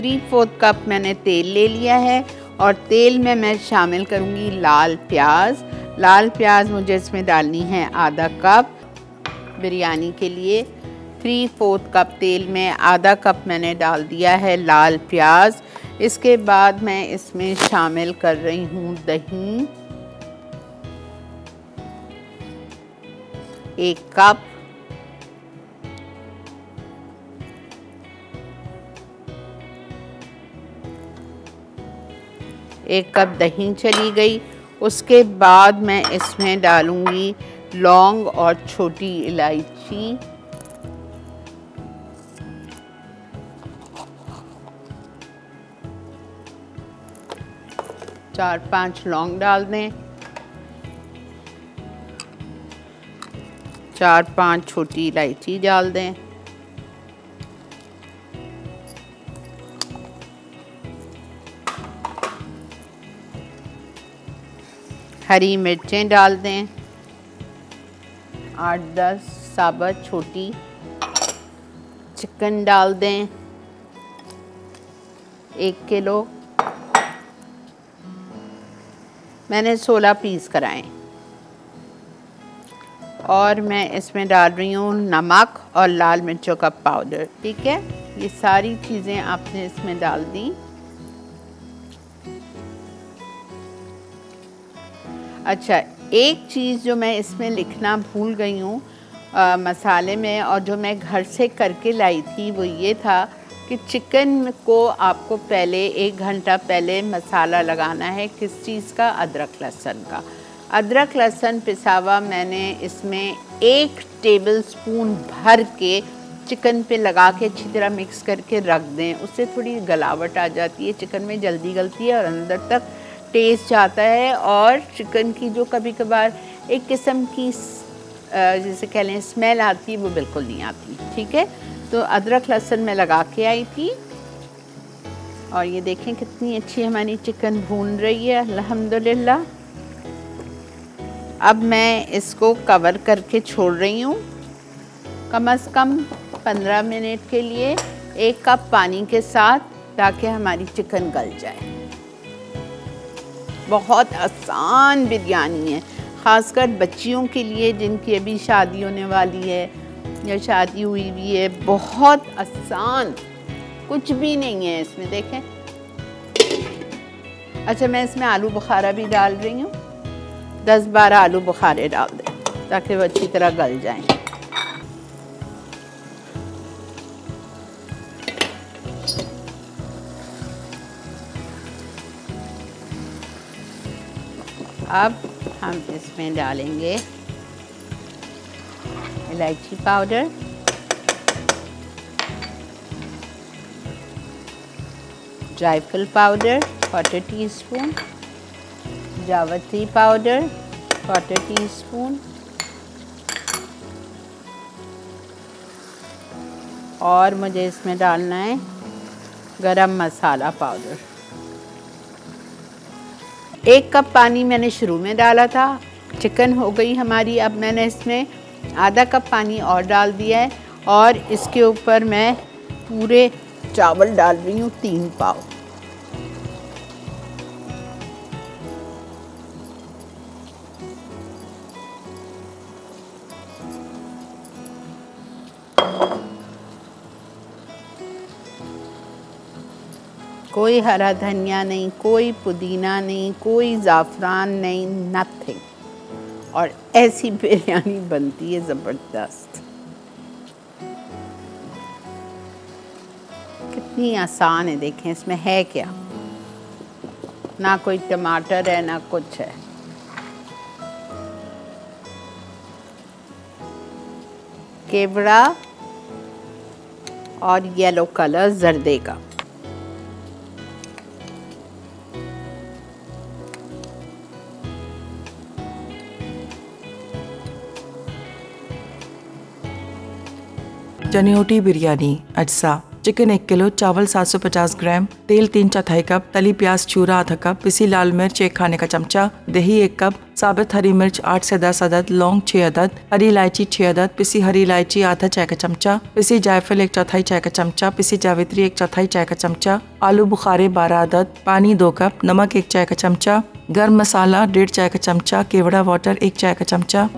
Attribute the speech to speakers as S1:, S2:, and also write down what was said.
S1: Three fourth cup मैंने तेल ले लिया है और तेल में मैं शामिल करूँगी लाल प्याज। लाल प्याज मुझे इसमें डालनी है आधा कप बिरयानी के लिए। थ्री फोर्थ कप तेल में आधा कप मैंने डाल दिया है लाल प्याज। इसके बाद मैं इसमें शामिल कर रही हूँ दही। एक कप एक कप दही चली गई। उसके बाद मैं इसमें डालूँगी लौंग और छोटी इलायची। चार पाँच लौंग डाल दें। चार पाँच छोटी इलायची डाल दें। हरी मिर्चें डाल दें। आठ, दस, साबत, छोटी। चिकन डाल दें। एक किलो। मैंने 16 पीस कराए। और मैं इसमें डाल रही हूँ नमक और लाल मिर्चों का पाउडर, ठीक है? ये सारी चीज़ें आपने इसमें डाल दी। अच्छा एक चीज़ जो मैं इसमें लिखना भूल गई हूँ मसाले में और जो मैं घर से करके लाई थी, वो ये था कि चिकन को आपको पहले एक घंटा पहले मसाला लगाना है किस चीज़ का? अदरक लहसुन का। अदरक लहसुन पिसावा मैंने इसमें एक टेबल स्पून भर के चिकन पे लगा के अच्छी तरह मिक्स करके रख दें, उससे थोड़ी गलावट आ जाती है, चिकन में जल्दी गलती है और अंदर तक टेस्ट जाता है और चिकन की जो कभी कभार एक किस्म की जैसे कह लें स्मेल आती है वो बिल्कुल नहीं आती, ठीक है? तो अदरक लहसुन में लगा के आई थी। और ये देखें कितनी अच्छी हमारी चिकन भून रही है, अल्हम्दुलिल्लाह। अब मैं इसको कवर करके छोड़ रही हूँ। कम अज़ कम पंद्रह मिनट के लिए एक कप पानी के साथ ताकि हमारी चिकन गल जाए। बहुत आसान बिरयानी है, ख़ासकर बच्चियों के लिए जिनकी अभी शादी होने वाली है या शादी हुई हुई है, बहुत आसान। कुछ भी नहीं है इसमें, देखें। अच्छा मैं इसमें आलू बुखारा भी डाल रही हूँ। दस बारह आलू बुखारे डाल दें, ताकि वो अच्छी तरह गल जाएँ। अब हम इसमें डालेंगे इलायची पाउडर। जायफल पाउडर स्पून जावत्री पाउडर क्वार्टर टी स्पून और मुझे इसमें डालना है गरम मसाला पाउडर। एक कप पानी मैंने शुरू में डाला था। चिकन हो गई हमारी। अब मैंने इसमें आधा कप पानी और डाल दिया है और इसके ऊपर मैं पूरे चावल डाल रही हूँ, तीन पाव। कोई हरा धनिया नहीं, कोई पुदीना नहीं, कोई ज़ाफ़रान नहीं नथिंग और ऐसी बिरयानी बनती है ज़बरदस्त. कितनी आसान है देखें, इसमें है क्या? ना कोई टमाटर है, ना कुछ है. केवड़ा और येलो कलर जर्दे का.
S2: जनियोटी बिरयानी अज्जा चिकन एक किलो, चावल 750 ग्राम, तेल तीन चौथाई कप, तली प्याज चूरा आधा कप, पिसी लाल मिर्च एक खाने का चमचा, दही एक कप, साबित हरी मिर्च आठ से दस अदद, लौंग छह अदद, हरी इलायची छह अदद, पिसी हरी इलायची आधा चाय का चमचा, पिसी जायफल एक चौथाई चाय का चमचा, पिसी जावित्री एक चौथाई चाय का चमचा, आलू बुखारे बारह अदद, पानी दो कप, नमक एक चाय का चमचा, गर्म मसाला डेढ़ चाय का चमचा, केवड़ा वाटर एक चाय का चमचा।